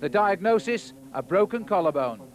The diagnosis, a broken collarbone.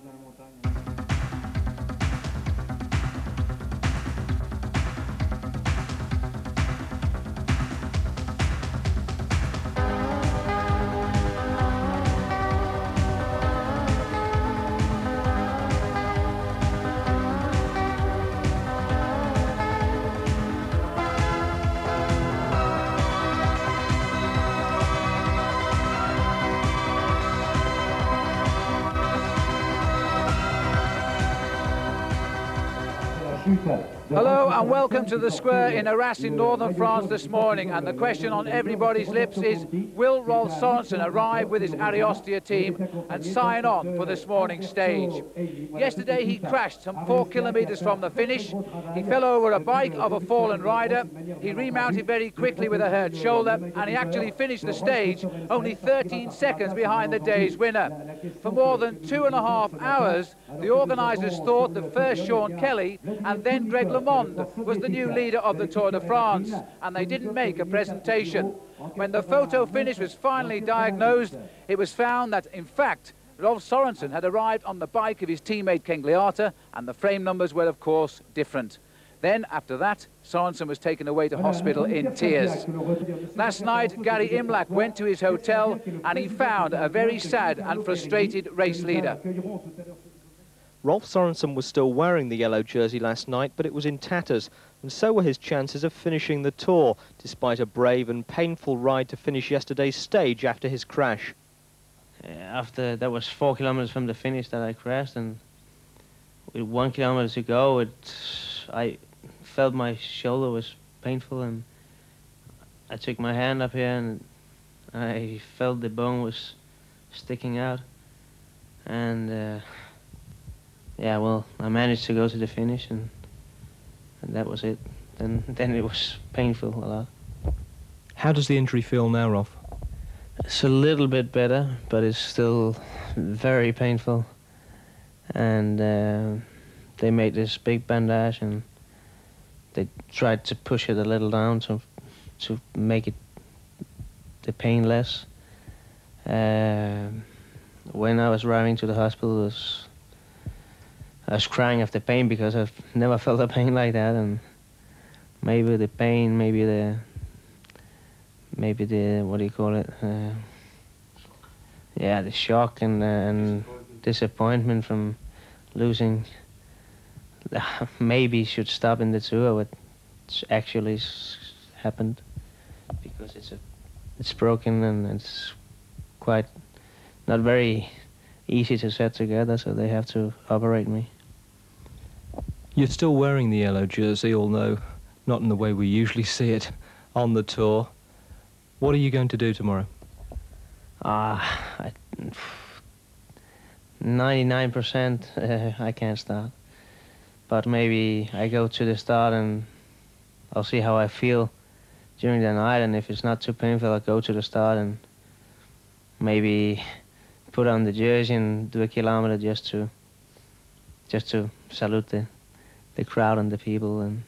And welcome to the square in Arras in northern France this morning and the question on everybody's lips is will Rolf Sorensen arrive with his Ariostea team and sign on for this morning's stage? Yesterday he crashed some four kilometres from the finish. He fell over a bike of a fallen rider. He remounted very quickly with a hurt shoulder and he actually finished the stage only 13 seconds behind the day's winner. For more than two and a half hours the organisers thought that first Sean Kelly and then Greg LeMond was the new leader of the Tour de France, and they didn't make a presentation. When the photo finish was finally diagnosed, it was found that, in fact, Rolf Sorensen had arrived on the bike of his teammate Cenghialta, and the frame numbers were, of course, different. Then, after that, Sorensen was taken away to hospital in tears. Last night, Gary Imlach went to his hotel and he found a very sad and frustrated race leader. Rolf Sorensen was still wearing the yellow jersey last night, but it was in tatters, and so were his chances of finishing the Tour, despite a brave and painful ride to finish yesterday's stage after his crash. After that was four kilometers from the finish that I crashed, and with one kilometer to go, it, I felt my shoulder was painful, and I took my hand up here, and I felt the bone was sticking out, and. Uh, yeah, well, I managed to go to the finish, and, and that was it. Then, then it was painful a lot. How does the injury feel now, Rolf? It's a little bit better, but it's still very painful. And uh, they made this big bandage, and they tried to push it a little down to to make it the pain less. Uh, when I was driving to the hospital, it was I was crying the pain because I've never felt a pain like that, and maybe the pain, maybe the, maybe the what do you call it? Uh, yeah, the shock and uh, and disappointment from losing. maybe should stop in the tour, what actually happened, because it's a, it's broken and it's quite not very easy to set together, so they have to operate me. You're still wearing the yellow jersey, although not in the way we usually see it on the tour. What are you going to do tomorrow? Ah, uh, 99% uh, I can't start. But maybe I go to the start and I'll see how I feel during the night. And if it's not too painful, I'll go to the start and maybe put on the jersey and do a kilometer just to just to salute the the crowd and the people and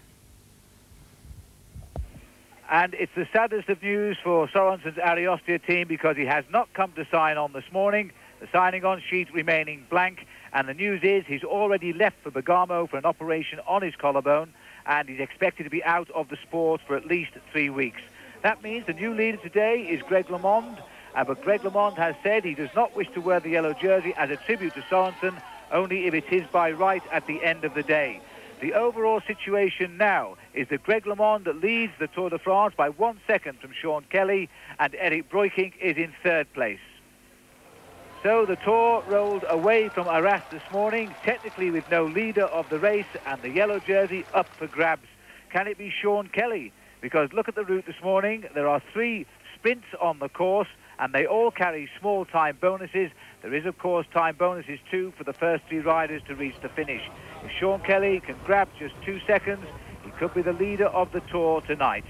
and it's the saddest of news for Sorensen's Ariostea team because he has not come to sign on this morning. The signing on sheet remaining blank. And the news is he's already left for Bergamo for an operation on his collarbone and he's expected to be out of the sport for at least three weeks. That means the new leader today is Greg LeMond. Uh, but Greg LeMond has said he does not wish to wear the yellow jersey as a tribute to Sorensen, only if it is by right at the end of the day. The overall situation now is that Greg LeMond leads the Tour de France by one second from Sean Kelly and Eric Breukink is in third place. So the Tour rolled away from Arras this morning, technically with no leader of the race and the yellow jersey up for grabs. Can it be Sean Kelly? Because look at the route this morning. There are three sprints on the course and they all carry small time bonuses. There is, of course, time bonuses too for the first three riders to reach the finish. If Sean Kelly can grab just two seconds, he could be the leader of the Tour tonight.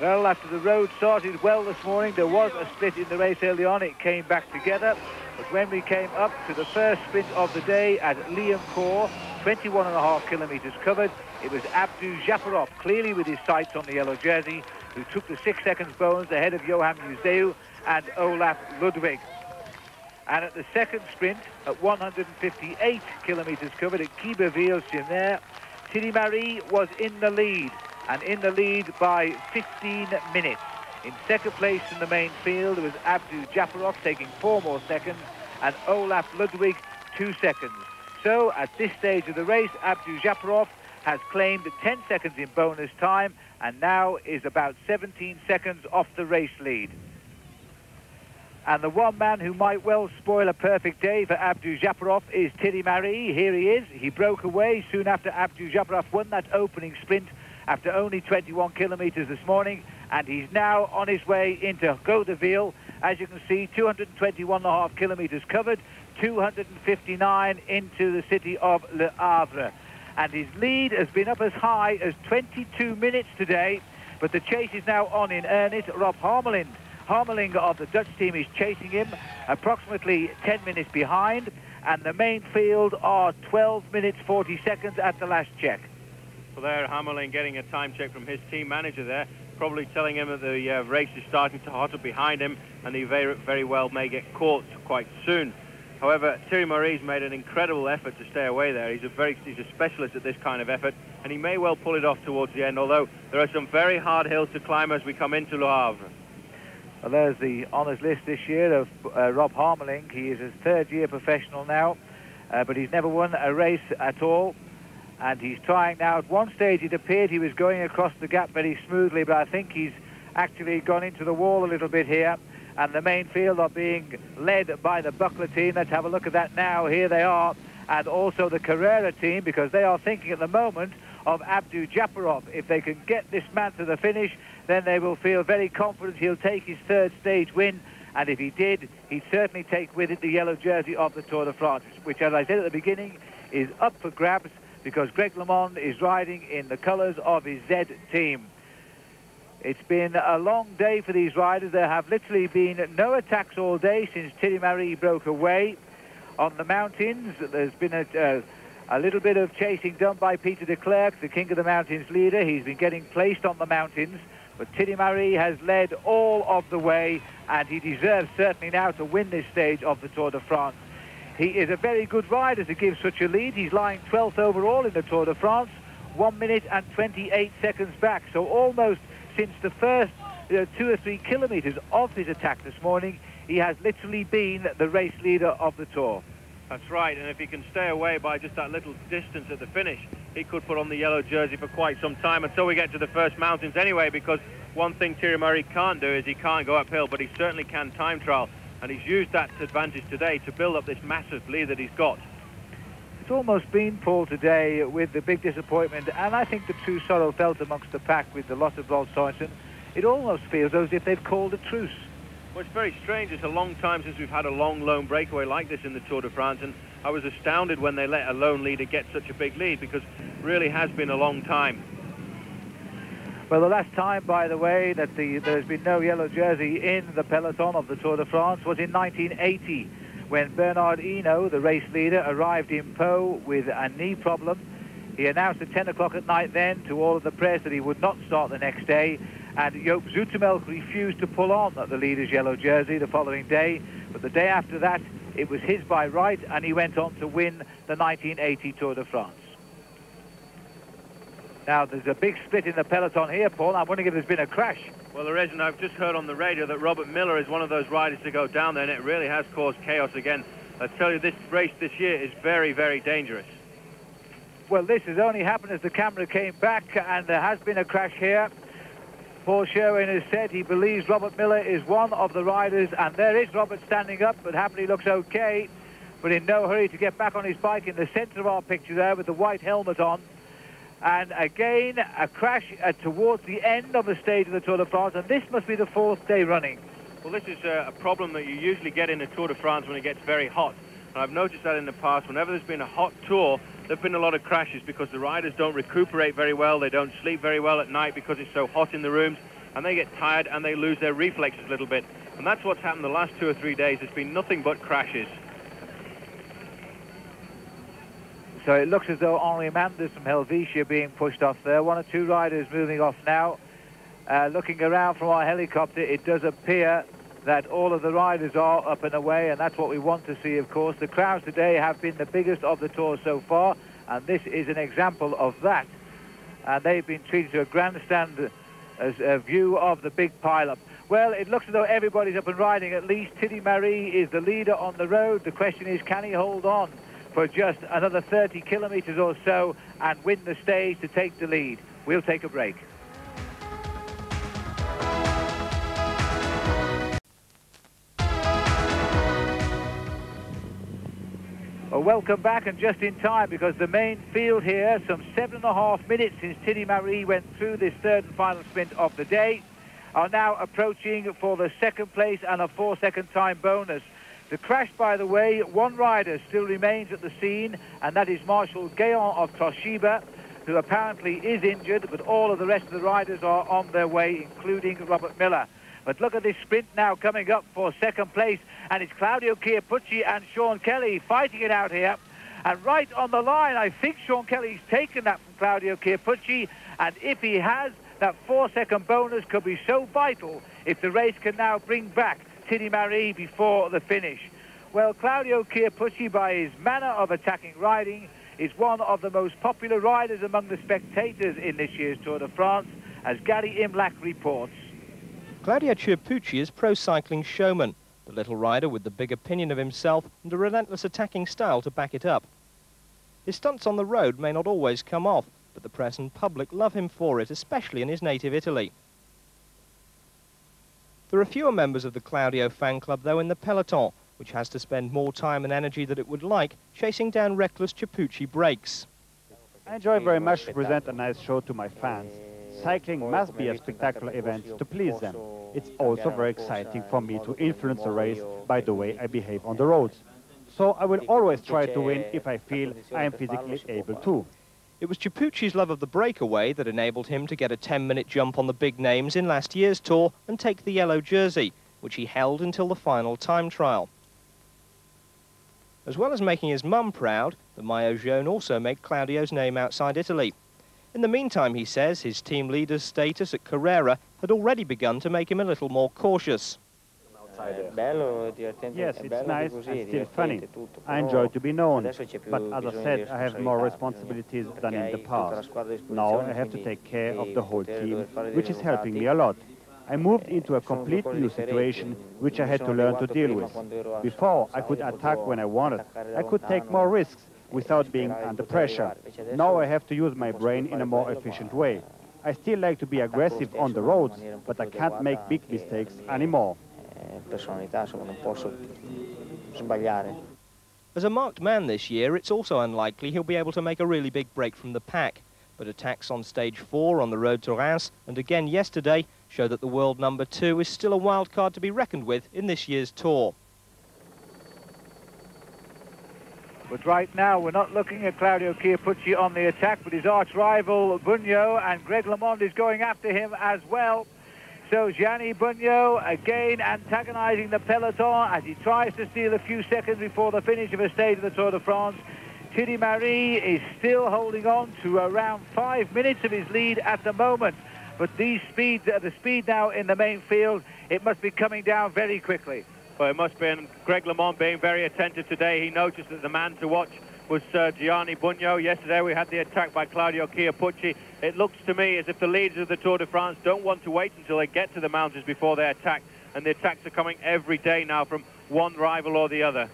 Well, after the road started well this morning, there was a split in the race early on. It came back together. But when we came up to the first sprint of the day at Liam Liancourt, 21 and a half kilometres covered, it was Abdoujaparov, clearly with his sights on the yellow jersey, who took the six seconds bonus ahead of Johan Museeuw and Olaf Ludwig. And at the second sprint, at 158 kilometres covered at there, Thierry Marie was in the lead, and in the lead by 15 minutes. In second place in the main field was Abdoujaparov taking four more seconds, and Olaf Ludwig two seconds. So at this stage of the race, Abdoujaparov has claimed 10 seconds in bonus time and now is about 17 seconds off the race lead. And the one man who might well spoil a perfect day for Abdoujaparov is Thierry Marie. Here he is. He broke away soon after Abdoujaparov won that opening sprint after only 21 kilometres this morning. And he's now on his way into Goderville. As you can see, 221.5 kilometres covered, 259 into the city of Le Havre and his lead has been up as high as 22 minutes today. But the chase is now on in earnest. Rob Harmeling, Harmeling of the Dutch team is chasing him, approximately 10 minutes behind, and the main field are 12 minutes 40 seconds at the last check. Well, there, Harmeling getting a time check from his team manager there, probably telling him that the uh, race is starting to hot up behind him, and he very, very well may get caught quite soon. However, Thierry Marie's made an incredible effort to stay away there. He's a very he's a specialist at this kind of effort, and he may well pull it off towards the end, although there are some very hard hills to climb as we come into Le Havre. Well, there's the honours list this year of uh, Rob Harmeling. He is his third year professional now, uh, but he's never won a race at all. And he's trying now. At one stage, it appeared he was going across the gap very smoothly, but I think he's actually gone into the wall a little bit here and the main field are being led by the Buckler team. Let's have a look at that now. Here they are, and also the Carrera team, because they are thinking at the moment of Abdoujaparov. If they can get this man to the finish, then they will feel very confident he'll take his third stage win. And if he did, he'd certainly take with it the yellow jersey of the Tour de France, which, as I said at the beginning, is up for grabs because Greg LeMond is riding in the colours of his Z team. It's been a long day for these riders. There have literally been no attacks all day since Thierry Marie broke away. On the mountains, there's been a, uh, a little bit of chasing done by Peter De Clercq, the King of the Mountains leader. He's been getting placed on the mountains. But Thierry Marie has led all of the way, and he deserves certainly now to win this stage of the Tour de France. He is a very good rider to give such a lead. He's lying 12th overall in the Tour de France, 1 minute and 28 seconds back. So almost since the first you know, two or three kilometres of his attack this morning, he has literally been the race leader of the Tour. That's right, and if he can stay away by just that little distance at the finish, he could put on the yellow jersey for quite some time until we get to the first mountains anyway, because one thing Thierry Marie can't do is he can't go uphill, but he certainly can time trial, and he's used that advantage today to build up this massive lead that he's got it's almost been, Paul, today with the big disappointment, and I think the true sorrow felt amongst the pack with the loss of Rolf Sorensen. It almost feels as if they've called a truce. Well, it's very strange. It's a long time since we've had a long lone breakaway like this in the Tour de France, and I was astounded when they let a lone leader get such a big lead because really has been a long time. Well, the last time, by the way, that the, there's been no yellow jersey in the peloton of the Tour de France was in 1980 when Bernard Hinault, the race leader, arrived in Pau with a knee problem. He announced at 10 o'clock at night then to all of the press that he would not start the next day, and Joop Zoetemelk refused to pull on the leader's yellow jersey the following day, but the day after that, it was his by right, and he went on to win the 1980 Tour de France. Now, there's a big split in the peloton here, Paul. I'm wondering if there's been a crash. Well, there is, and I've just heard on the radio that Robert Millar is one of those riders to go down there, and it really has caused chaos again. I tell you, this race this year is very, very dangerous. Well, this has only happened as the camera came back, and there has been a crash here. Paul Sherwin has said he believes Robert Millar is one of the riders, and there is Robert standing up, but happily looks okay, but in no hurry to get back on his bike in the centre of our picture there with the white helmet on. And again, a crash uh, towards the end of the stage of the Tour de France, and this must be the fourth day running. Well, this is a, a problem that you usually get in the Tour de France when it gets very hot. And I've noticed that in the past, whenever there's been a hot tour, there have been a lot of crashes because the riders don't recuperate very well, they don't sleep very well at night because it's so hot in the rooms, and they get tired and they lose their reflexes a little bit. And that's what's happened the last two or three days. There's been nothing but crashes. So it looks as though Henri Manders from Helvetia being pushed off there. One or two riders moving off now. Uh, looking around from our helicopter, it does appear that all of the riders are up and away, and that's what we want to see, of course. The crowds today have been the biggest of the tour so far, and this is an example of that. And they've been treated to a grandstand as a view of the big pile-up. Well, it looks as though everybody's up and riding. At least Thierry Marie is the leader on the road. The question is, can he hold on for just another 30 kilometres or so and win the stage to take the lead? We'll take a break. Well, welcome back and just in time because the main field here, some seven and a half minutes since Thierry Marie went through this third and final sprint of the day, are now approaching for the second place and a four-second time bonus. The crash, by the way, one rider still remains at the scene, and that is Martial Gayant of Toshiba, who apparently is injured, but all of the rest of the riders are on their way, including Robert Millar. But look at this sprint now coming up for second place, and it's Claudio Chiappucci and Sean Kelly fighting it out here. And right on the line, I think Sean Kelly's taken that from Claudio Chiappucci, and if he has, that four-second bonus could be so vital if the race can now bring back Thierry Marie before the finish. Well, Claudio Chiappucci, by his manner of attacking riding, is one of the most popular riders among the spectators in this year's Tour de France, as Gary Imlach reports. Claudio Chiappucci is pro cycling showman, the little rider with the big opinion of himself and a relentless attacking style to back it up. His stunts on the road may not always come off, but the press and public love him for it, especially in his native Italy. There are fewer members of the Claudio fan club, though, in the peloton, which has to spend more time and energy than it would like chasing down reckless Chiappucci breaks. I enjoy very much to present a nice show to my fans. Cycling must be a spectacular event to please them. It's also very exciting for me to influence a race by the way I behave on the roads. So I will always try to win if I feel I am physically able to. It was Chiappucci's love of the breakaway that enabled him to get a 10-minute jump on the big names in last year's tour and take the yellow jersey, which he held until the final time trial. As well as making his mum proud, the Maillot Jaune also made Claudio's name outside Italy. In the meantime, he says, his team leader's status at Carrera had already begun to make him a little more cautious. Yes, it's nice and still funny. I enjoy to be known, but as I said, I have more responsibilities than in the past. Now I have to take care of the whole team, which is helping me a lot. I moved into a complete new situation which I had to learn to deal with. Before, I could attack when I wanted. I could take more risks without being under pressure. Now I have to use my brain in a more efficient way. I still like to be aggressive on the roads, but I can't make big mistakes anymore. As a marked man this year, it's also unlikely he'll be able to make a really big break from the pack. But attacks on stage four on the road to Reims, and again yesterday, show that the world number two is still a wild card to be reckoned with in this year's tour. But right now, we're not looking at Claudio Chiappucci on the attack, but his arch rival, Bugno, and Greg LeMond is going after him as well. So Gianni Bugno again antagonizing the peloton as he tries to steal a few seconds before the finish of a stage of the Tour de France. Thierry Marie is still holding on to around five minutes of his lead at the moment. But these speeds, the speed now in the main field, it must be coming down very quickly. Well, it must have been Greg LeMond being very attentive today. He noticed that the man to watch was uh, Gianni Bugno. Yesterday we had the attack by Claudio Chiappucci. It looks to me as if the leaders of the Tour de France don't want to wait until they get to the mountains before they attack. And the attacks are coming every day now from one rival or the other.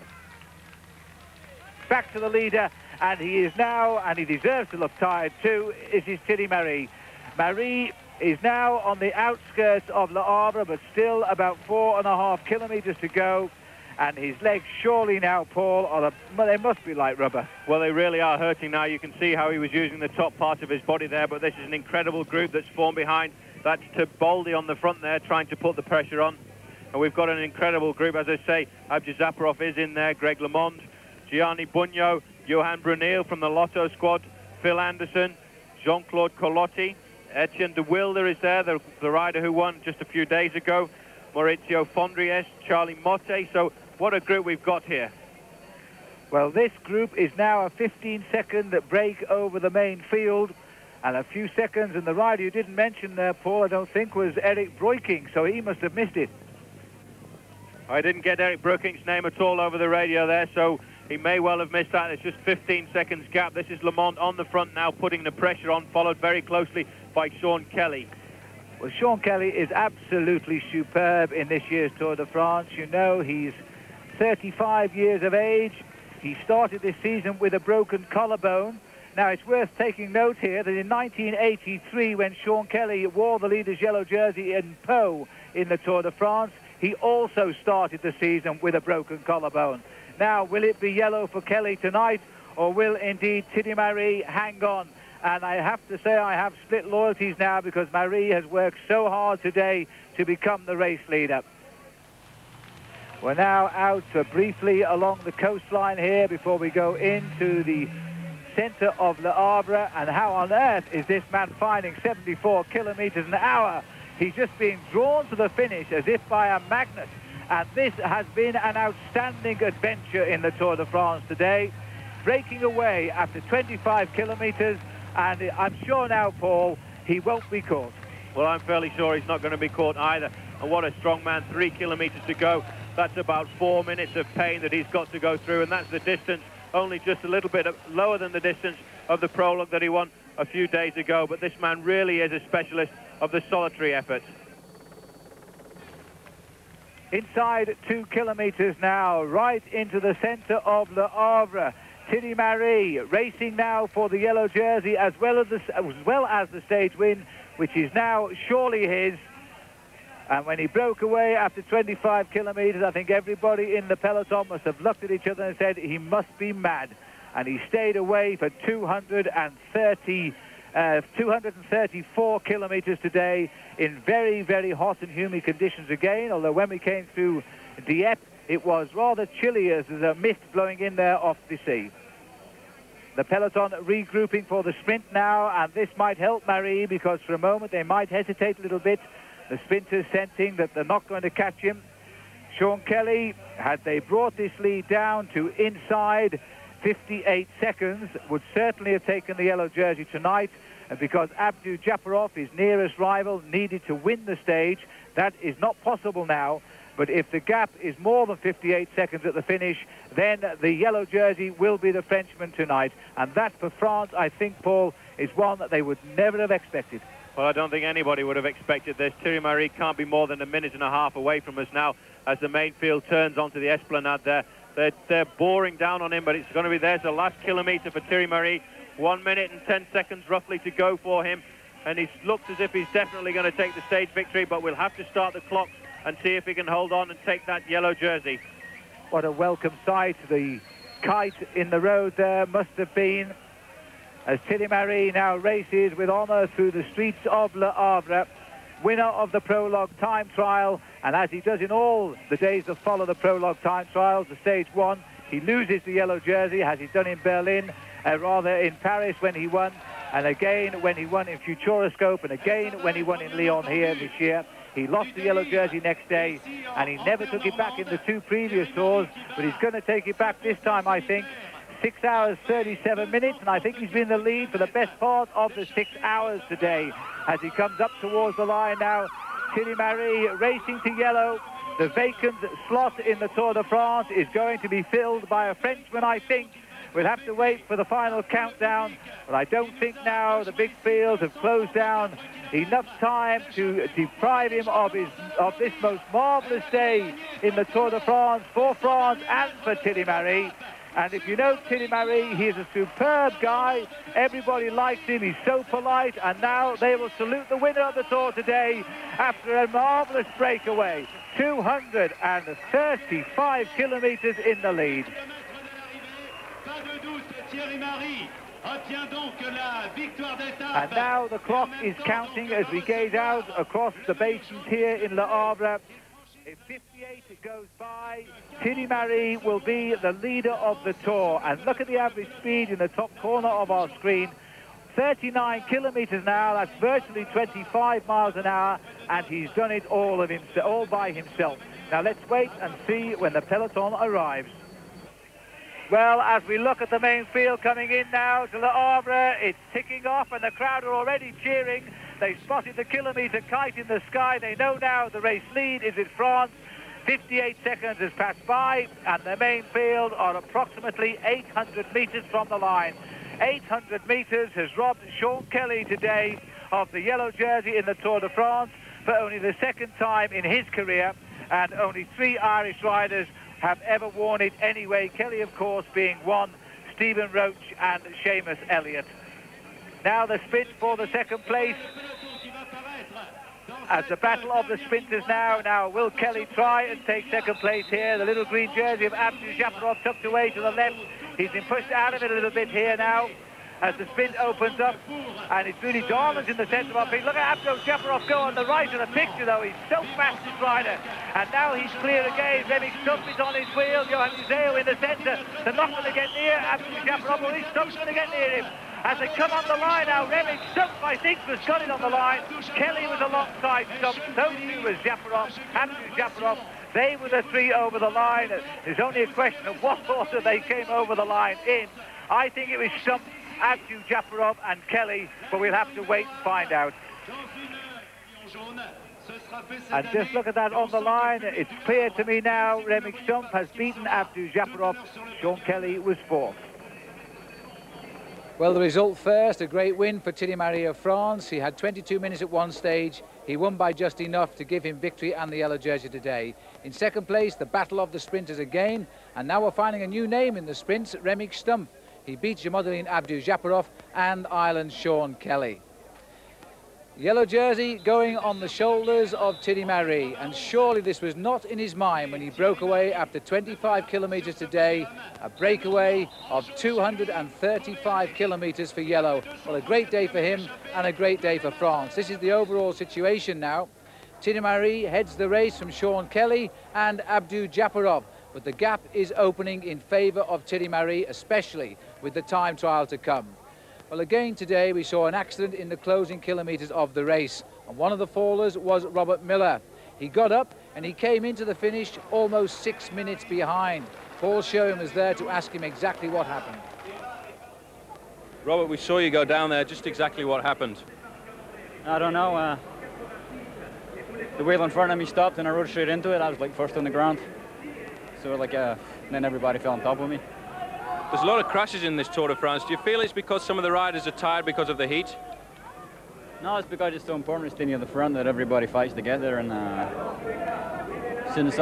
Back to the leader, and he is now, and he deserves to look tired too, is his Thierry Marie. Maree is now on the outskirts of Le Havre, but still about four and a half kilometres to go. And his legs surely now, Paul, are the, they must be like rubber. Well, they really are hurting now. You can see how he was using the top part of his body there, but this is an incredible group that's formed behind. That's Tiboldi on the front there, trying to put the pressure on. And we've got an incredible group, as I say. Abdoujaparov is in there, Greg LeMond, Gianni Bugno, Johan Bruyneel from the Lotto squad, Phil Anderson, Jean-Claude Colotti, Etienne de Wilde is there, the, the, rider who won just a few days ago. Maurizio Fondriest, Charly Mottet. So what a group we've got here. Well, this group is now a 15-second break over the main field. And a few seconds, and the rider you didn't mention there, Paul, I don't think, was Eric Breukink, so he must have missed it. I didn't get Eric Breukink's name at all over the radio there, so he may well have missed that. It's just 15 seconds gap. This is LeMond on the front now, putting the pressure on, followed very closely by Sean Kelly. Well, Sean Kelly is absolutely superb in this year's Tour de France. You know, he's 35 years of age. He started this season with a broken collarbone. Now, it's worth taking note here that in 1983, when Sean Kelly wore the leader's yellow jersey in Pau in the Tour de France, he also started the season with a broken collarbone. Now, will it be yellow for Kelly tonight, or will indeed Thierry Marie hang on? And I have to say I have split loyalties now because Marie has worked so hard today to become the race leader. We're now out uh, briefly along the coastline here before we go into the centre of Le Havre. And how on earth is this man finding 74 kilometres an hour? He's just being drawn to the finish as if by a magnet. And this has been an outstanding adventure in the Tour de France today. Breaking away after 25 kilometres, and I'm sure now, Paul, he won't be caught. Well, I'm fairly sure he's not going to be caught either. And what a strong man, three kilometres to go. That's about four minutes of pain that he's got to go through, and that's the distance, only just a little bit lower than the distance of the prologue that he won a few days ago. But this man really is a specialist of the solitary effort. Inside two kilometres now, right into the centre of Le Havre. Thierry Marie racing now for the yellow jersey as well as the, as well as the stage win, which is now surely his. And when he broke away after 25 kilometres, I think everybody in the peloton must have looked at each other and said, he must be mad. And he stayed away for 230 uh, 234 kilometres today in very, very hot and humid conditions again, although when we came through Dieppe, it was rather chilly as there's a mist blowing in there off the sea. The peloton regrouping for the sprint now, and this might help Marie because for a moment they might hesitate a little bit. The sprinters sensing that they're not going to catch him. Sean Kelly, had they brought this lead down to inside 58 seconds, would certainly have taken the yellow jersey tonight And because Abdoujaparov, his nearest rival, needed to win the stage. That is not possible now. But if the gap is more than 58 seconds at the finish, then the yellow jersey will be the Frenchman tonight. And that for France, I think, Paul, is one that they would never have expected. Well, I don't think anybody would have expected this. Thierry Marie can't be more than a minute and a half away from us now as the main field turns onto the esplanade there. They're, they're boring down on him, but it's going to be there's the last kilometre for Thierry Marie. One minute and 10 seconds roughly to go for him. And he looks as if he's definitely going to take the stage victory, but we'll have to start the clock and see if he can hold on and take that yellow jersey. What a welcome sight. The kite in the road there must have been as Thierry Marie now races with honour through the streets of Le Havre, winner of the prologue time trial, and as he does in all the days that follow the prologue time trials, the stage one, he loses the yellow jersey, as he's done in Berlin, uh, rather in Paris when he won, and again when he won in Futuroscope, and again when he won in Lyon here this year. He lost the yellow jersey next day, and he never took it back in the two previous tours, but he's going to take it back this time, I think. Six hours, 37 minutes, and I think he's been the lead for the best part of the six hours today. As he comes up towards the line now, Thierry Marie racing to yellow. The vacant slot in the Tour de France is going to be filled by a Frenchman, I think, We'll have to wait for the final countdown, but I don't think now the big fields have closed down enough time to deprive him of, his, of this most marvellous day in the Tour de France for France and for Tilly Marie. And if you know Tilly Marie, he is a superb guy. Everybody likes him. He's so polite. And now they will salute the winner of the Tour today after a marvellous breakaway. 235 kilometres in the lead. And now the clock is counting as we gaze out across the basins here in Le Havre. If 58 goes by, Thierry Marie will be the leader of the tour. And look at the average speed in the top corner of our screen. 39 kilometers an hour, that's virtually 25 miles an hour, and he's done it all of himself, all by himself. Now let's wait and see when the peloton arrives. Well, as we look at the main field coming in now to Le Havre, it's ticking off and the crowd are already cheering. They spotted the kilometre kite in the sky. They know now the race lead is in France. 58 seconds has passed by, and the main field are approximately 800 metres from the line. 800 metres has robbed Sean Kelly today of the yellow jersey in the Tour de France for only the second time in his career, and only three Irish riders have ever worn it anyway. Kelly, of course, being one, Stephen Roche and Seamus Elliott. Now the sprint for the second place as the battle of the sprinters now. Now, will Kelly try and take second place here? The little green jersey of Abdoujaparov tucked away to the left. He's been pushed out of it a little bit here now as the spin opens up. And it's really Darlan's in the centre of our pitch. Look at Abdoujaparov go on the right of the picture, though. He's so fast, this rider. And now he's clear again. Remy Stumpf is on his wheel. Johan Museeuw in the centre. They're not going to get near Abdou Japarov. Well, Stumpf's going to get near him as they come on the line now. Remy Stumpf, I think, was got it on the line. Kelly was alongside Stumpf. So too was Japarov, Abdoujaparov. They were the three over the line. There's only a question of what order they came over the line in. I think it was Stumpf, Abdoujaparov and Kelly, but we'll have to wait and find out. And just look at that on the line. It's clear to me now, Remy Stumpf has beaten Abdoujaparov. Sean Kelly was fourth. Well, the result first, a great win for Thierry Marie of France. He had 22 minutes at one stage. He won by just enough to give him victory and the yellow jersey today. In second place, the battle of the sprinters again. And now we're finding a new name in the sprints, Remy Stumpf. He beats Djamolidine Abdoujaparov and Ireland's Sean Kelly. Yellow jersey going on the shoulders of Thierry Marie, and surely this was not in his mind when he broke away after 25 kilometres today, a breakaway of 235 kilometres for yellow. Well, a great day for him and a great day for France. This is the overall situation now. Thierry Marie heads the race from Sean Kelly and Abdoujaparov, but the gap is opening in favour of Thierry Marie, especially with the time trial to come. Well, again today we saw an accident in the closing kilometres of the race. And one of the fallers was Robert Millar. He got up and he came into the finish almost six minutes behind. Paul Sherwin was there to ask him exactly what happened. Robert, we saw you go down there. Just exactly what happened? I don't know. Uh, the wheel in front of me stopped and I rode straight into it. I was like first on the ground. So like, uh, then everybody fell on top of me. There's a lot of crashes in this Tour de France. Do you feel it's because some of the riders are tired because of the heat? No, it's because it's so important to staying at the front that everybody fights together and uh, as soon as